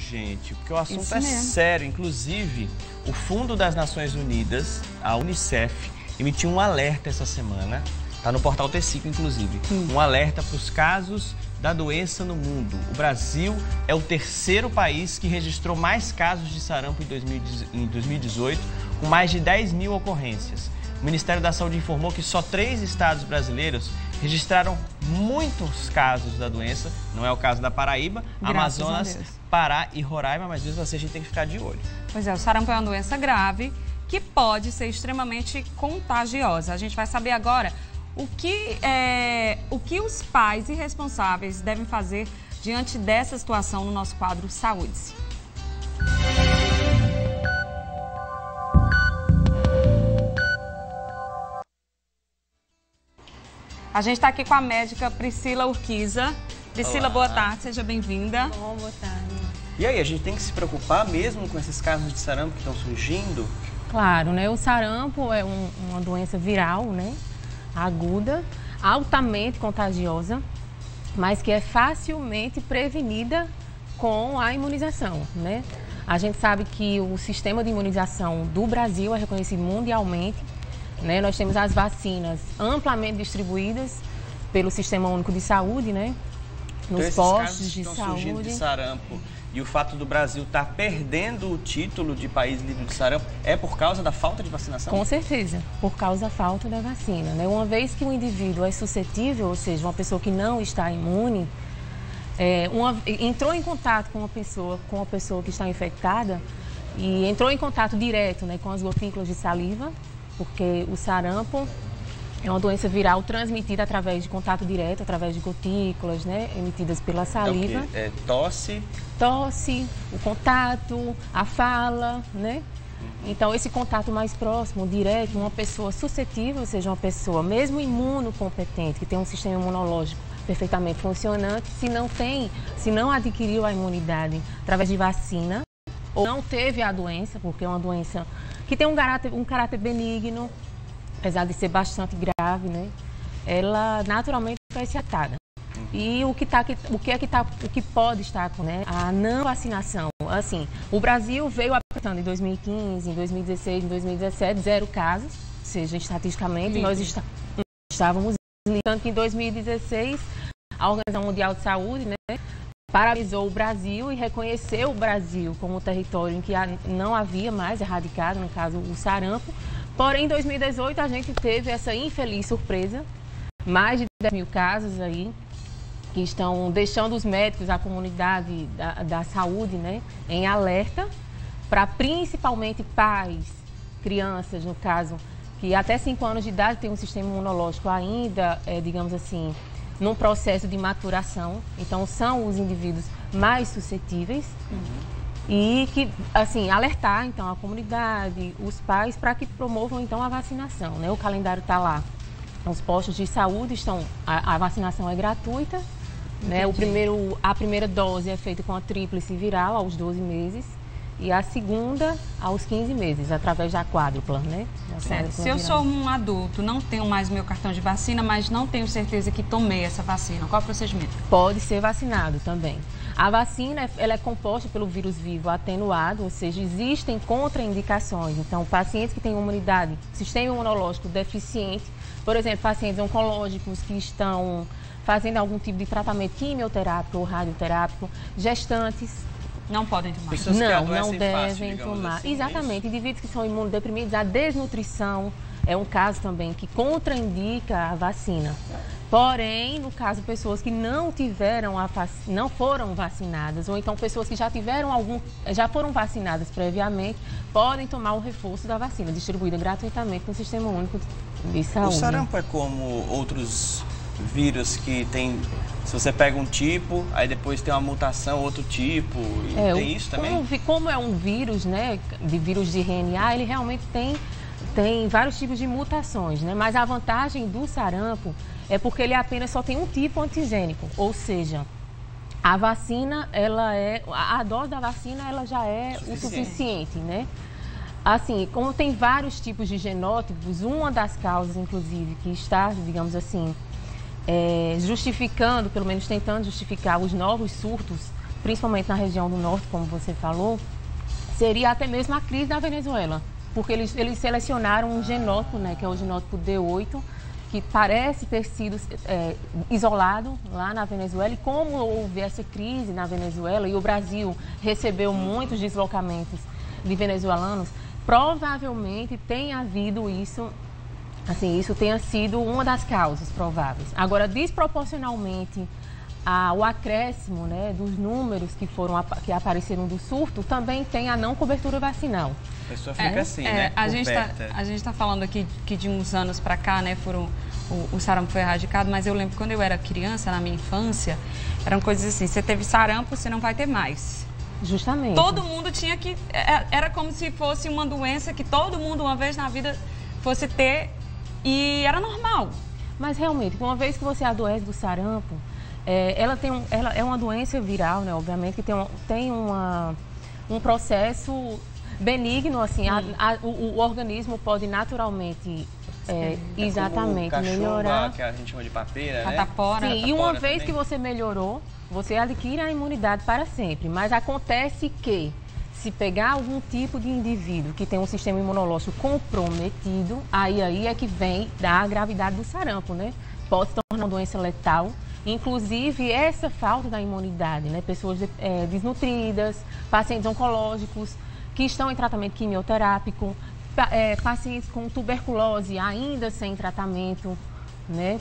gente, porque o assunto Isso é mesmo. sério. Inclusive, o Fundo das Nações Unidas, a Unicef, emitiu um alerta essa semana, está no portal T5, inclusive, hum. um alerta para os casos da doença no mundo. O Brasil é o terceiro país que registrou mais casos de sarampo em 2018, com mais de 10 mil ocorrências. O Ministério da Saúde informou que só três estados brasileiros registraram muitos casos da doença. Não é o caso da Paraíba, Graças Amazonas, Pará e Roraima, mas mesmo assim a gente tem que ficar de olho. Pois é, o sarampo é uma doença grave que pode ser extremamente contagiosa. A gente vai saber agora o que, é, o que os pais e responsáveis devem fazer diante dessa situação no nosso quadro Saúde-se. A gente está aqui com a médica Priscila Urquiza. Priscila, Olá. boa tarde, seja bem-vinda. Bom, boa tarde. E aí, a gente tem que se preocupar mesmo com esses casos de sarampo que estão surgindo? Claro, né? O sarampo é um, uma doença viral, né? Aguda, altamente contagiosa, mas que é facilmente prevenida com a imunização, né? A gente sabe que o sistema de imunização do Brasil é reconhecido mundialmente né? Nós temos as vacinas amplamente distribuídas pelo Sistema Único de Saúde, né? Nos então, postos de saúde. de sarampo e o fato do Brasil estar tá perdendo o título de país livre de sarampo é por causa da falta de vacinação? Com certeza, por causa da falta da vacina. Né? Uma vez que o indivíduo é suscetível, ou seja, uma pessoa que não está imune, é, uma, entrou em contato com uma pessoa, com uma pessoa que está infectada e entrou em contato direto né, com as gotículas de saliva, porque o sarampo é uma doença viral transmitida através de contato direto, através de gotículas, né, emitidas pela saliva. É, é tosse? Tosse, o contato, a fala, né? Então, esse contato mais próximo, direto, uma pessoa suscetível, ou seja, uma pessoa mesmo imunocompetente, que tem um sistema imunológico perfeitamente funcionante, se não tem, se não adquiriu a imunidade através de vacina, ou não teve a doença, porque é uma doença que tem um caráter, um caráter benigno, apesar de ser bastante grave, né? Ela naturalmente vai ser atada. E o que, tá, o que é que tá, o que pode estar com né? a não vacinação? Assim, o Brasil veio apresentando em 2015, em 2016, em 2017, zero casos, ou seja, estatisticamente nós está, estávamos tanto que em 2016 a Organização Mundial de Saúde, né, paralisou o Brasil e reconheceu o Brasil como território em que não havia mais erradicado, no caso, o sarampo. Porém, em 2018, a gente teve essa infeliz surpresa, mais de 10 mil casos aí, que estão deixando os médicos, a comunidade da, da saúde, né, em alerta, para principalmente pais, crianças, no caso, que até 5 anos de idade têm um sistema imunológico ainda, é, digamos assim, num processo de maturação. Então, são os indivíduos mais suscetíveis. Uhum. E que, assim, alertar, então, a comunidade, os pais, para que promovam, então, a vacinação, né? O calendário está lá. Os postos de saúde estão... A, a vacinação é gratuita, né? O primeiro, a primeira dose é feita com a tríplice viral aos 12 meses e a segunda aos 15 meses, através da quádrupla, né? Da Se eu sou um adulto, não tenho mais meu cartão de vacina, mas não tenho certeza que tomei essa vacina, qual é o procedimento? Pode ser vacinado também. A vacina ela é composta pelo vírus vivo atenuado, ou seja, existem contraindicações. Então, pacientes que têm imunidade, sistema imunológico deficiente, por exemplo, pacientes oncológicos que estão fazendo algum tipo de tratamento quimioterápico ou radioterápico, gestantes, não podem tomar. Pessoas não, não devem fácil, tomar. Assim, é Exatamente. É indivíduos que são imunodeprimidos, a desnutrição é um caso também que contraindica a vacina. Porém, no caso, pessoas que não tiveram a não foram vacinadas, ou então pessoas que já tiveram algum, já foram vacinadas previamente, podem tomar o reforço da vacina, distribuída gratuitamente no Sistema Único de Saúde. O sarampo é como outros vírus que tem. Se você pega um tipo, aí depois tem uma mutação, outro tipo, e é, tem isso também? Como, como é um vírus, né, de vírus de RNA, ele realmente tem, tem vários tipos de mutações, né? Mas a vantagem do sarampo é porque ele apenas só tem um tipo antigênico, ou seja, a vacina, ela é. A dose da vacina ela já é suficiente. o suficiente, né? Assim, como tem vários tipos de genótipos, uma das causas, inclusive, que está, digamos assim, é, justificando, pelo menos tentando justificar os novos surtos principalmente na região do norte, como você falou, seria até mesmo a crise da Venezuela, porque eles, eles selecionaram um genótipo, né, que é o genótipo D8, que parece ter sido é, isolado lá na Venezuela. E como houve essa crise na Venezuela e o Brasil recebeu muitos deslocamentos de venezuelanos, provavelmente tem havido isso, assim, isso tenha sido uma das causas prováveis. Agora, desproporcionalmente ao acréscimo né, dos números que foram que apareceram do surto, também tem a não cobertura vacinal. A pessoa fica é, assim, é, né? A gente, tá, a gente está falando aqui que de uns anos para cá, né, foram o, o, sarampo foi erradicado, mas eu lembro quando eu era criança, na minha infância, eram coisas assim, você teve sarampo, você não vai ter mais. Justamente. Todo mundo tinha que. É, era como se fosse uma doença que todo mundo, uma vez na vida, fosse ter e era normal. Mas realmente, uma vez que você adoece do sarampo, é, ela, tem um, ela é uma doença viral, né? Obviamente, que tem, um, tem uma, um processo benigno, assim, a, a, o, o, organismo pode naturalmente é, é exatamente cachumba, melhorar. que a gente chama de papeira, Catapora. né? Sim, e uma vez também. que você melhorou, você adquire a imunidade para sempre. Mas acontece que se pegar algum tipo de indivíduo que tem um sistema imunológico comprometido, aí aí é que vem da gravidade do sarampo, né? Pode se tornar uma doença letal. Inclusive, essa falta da imunidade, né? Pessoas é, desnutridas, pacientes oncológicos que estão em tratamento quimioterápico, é, pacientes com tuberculose ainda sem tratamento, né?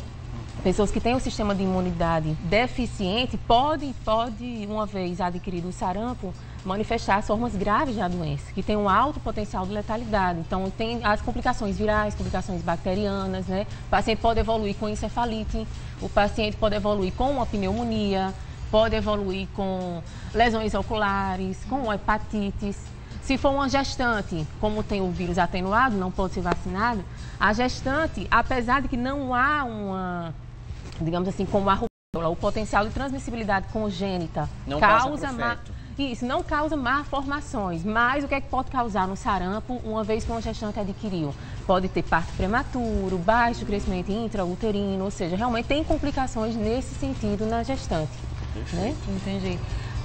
Pessoas que têm o sistema de imunidade deficiente podem, pode, uma vez adquirido o sarampo, manifestar as formas graves da doença, que tem um alto potencial de letalidade. Então, tem as complicações virais, complicações bacterianas, né? O paciente pode evoluir com encefalite, o paciente pode evoluir com uma pneumonia, pode evoluir com lesões oculares, com hepatites. Se for uma gestante, como tem o vírus atenuado, não pode ser vacinado, a gestante, apesar de que não há uma, digamos assim, como a rubéola, o potencial de transmissibilidade congênita não causa má, isso não causa malformações, mas o que é que pode causar no sarampo uma vez que uma gestante adquiriu? Pode ter parto prematuro, baixo crescimento intrauterino, ou seja, realmente tem complicações nesse sentido na gestante. Né? Entendi.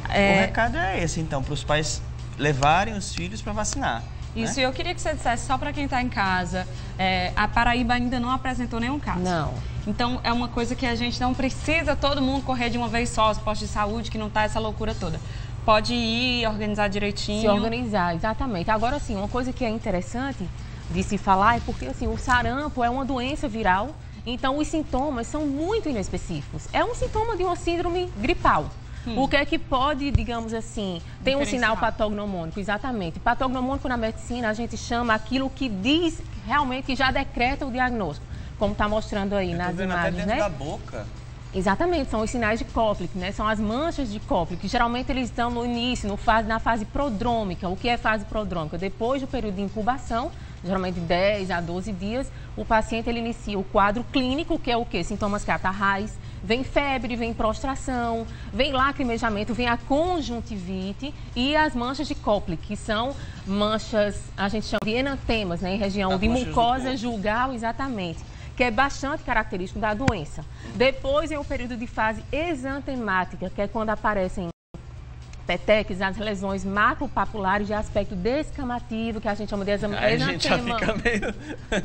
É... O recado é esse, então, para os pais levarem os filhos para vacinar. Isso, né? eu queria que você dissesse só para quem está em casa, é, a Paraíba ainda não apresentou nenhum caso. Não. Então é uma coisa que a gente não precisa todo mundo correr de uma vez só, os postos de saúde, que não está essa loucura toda. Pode ir, organizar direitinho. Se organizar, exatamente. Agora sim, uma coisa que é interessante de se falar é porque assim, o sarampo é uma doença viral, então os sintomas são muito inespecíficos. É um sintoma de uma síndrome gripal. Hum. O que é que pode, digamos assim, tem um sinal patognomônico, exatamente. Patognomônico na medicina a gente chama aquilo que diz realmente que já decreta o diagnóstico, como está mostrando aí Eu nas vendo imagens, até dentro né? da boca. Exatamente, são os sinais de Koplik, né? São as manchas de Koplik, que geralmente eles estão no início, no fase, na fase prodrômica. O que é fase prodrômica? Depois do período de incubação, geralmente 10 a 12 dias, o paciente ele inicia o quadro clínico, que é o quê? Sintomas catarrais, Vem febre, vem prostração, vem lacrimejamento, vem a conjuntivite e as manchas de Koplik, que são manchas, a gente chama de enantemas, né, em região as de mucosa julgal, exatamente que é bastante característico da doença. Depois é o período de fase exantemática, que é quando aparecem peteques, as lesões macropapulares de aspecto descamativo, que a gente chama de exantema, meio...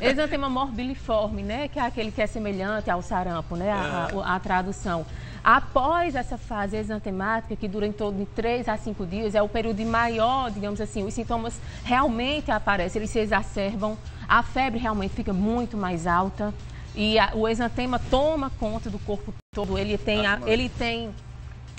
exantema morbiliforme, né? Que é aquele que é semelhante ao sarampo, né? A, a, a tradução. Após essa fase exantemática, que dura em torno de 3 a 5 dias, é o período maior, digamos assim, os sintomas realmente aparecem, eles se exacerbam, a febre realmente fica muito mais alta e a, o exantema toma conta do corpo todo, ele tem, a, ele tem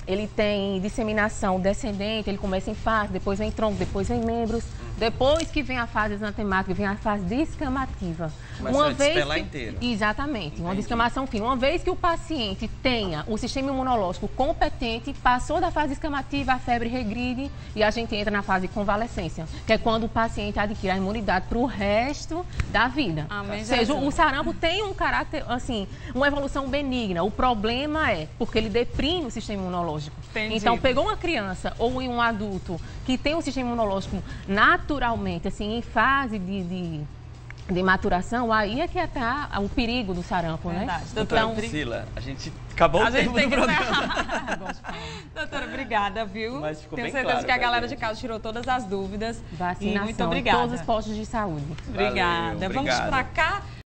ele tem disseminação descendente, ele começa em fase, depois vem tronco, depois vem membros, depois que vem a fase exantemática, vem a fase descamativa. Começa uma a vez que, inteiro. Exatamente, Entendi. uma descamação fina. Uma vez que o paciente tenha o sistema imunológico competente, passou da fase descamativa, a febre regride e a gente entra na fase de convalescência, que é quando o paciente adquire a imunidade para o resto da vida. Amém, Ou seja, o sarampo tem um caráter, assim, uma evolução benigna. O problema é porque ele deprime o sistema imunológico. Entendi. Então, pegou uma criança ou um adulto que tem um sistema imunológico naturalmente, assim, em fase de, de de maturação, aí é que está o perigo do sarampo, Verdade. né? Doutora então, Priscila, a gente Acabou a o gente tempo tem do que programa. Doutora, obrigada, viu? Mas ficou Tenho bem certeza claro que a pra galera gente. de casa tirou todas as dúvidas. Vacinação E muito obrigada. todos os postos de saúde. Obrigada. Valeu, Vamos para cá.